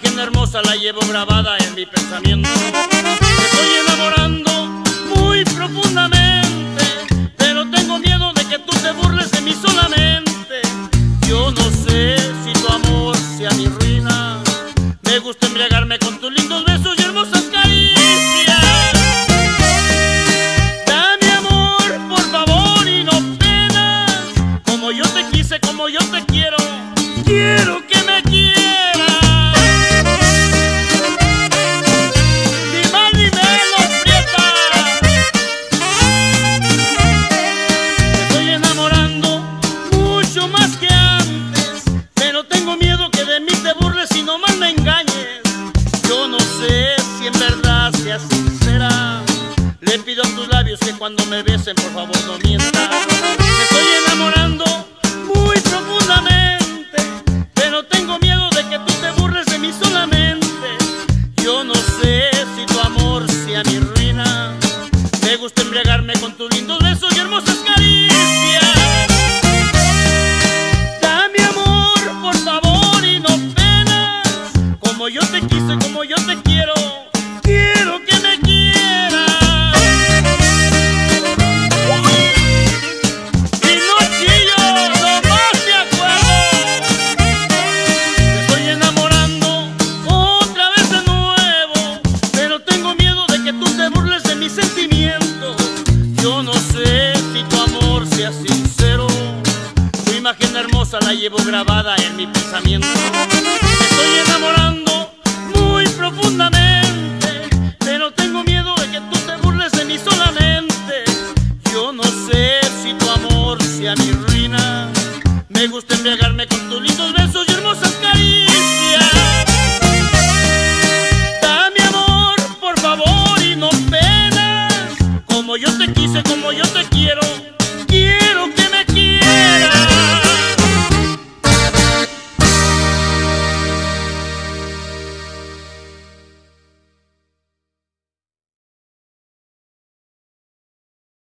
hermosa la llevo grabada en mi pensamiento. Me estoy enamorando muy profundamente, pero tengo miedo de que tú te burles de mí solamente. Yo no sé si tu amor sea mi ruina. Me gusta embriagarme con tus lindos besos y hermosas caricias. Dame amor, por favor, y no penas. Como yo te quise, como yo te quiero. Quiero que más que antes. Pero tengo miedo que de mí te burles y no más me engañes. Yo no sé si en verdad seas sincera. Le pido a tus labios que cuando me besen, por favor, no mientas. Me estoy enamorando muy profundamente. Pero tengo miedo de que tú te burles de mí solamente. Yo no sé si tu amor sea mi ruina. Me gusta embriagarme con tus lindos besos y hermosas caricias. Te como yo te quiero. Quiero que me quieras. Y no chillo, me acuerdo. Me estoy enamorando otra vez de nuevo. Pero tengo miedo de que tú te burles de mis sentimientos. Yo no sé si tu amor sea sincero. Tu imagen hermosa la llevo grabada en mi pensamiento. Me estoy enamorando con tus lindos besos y hermosas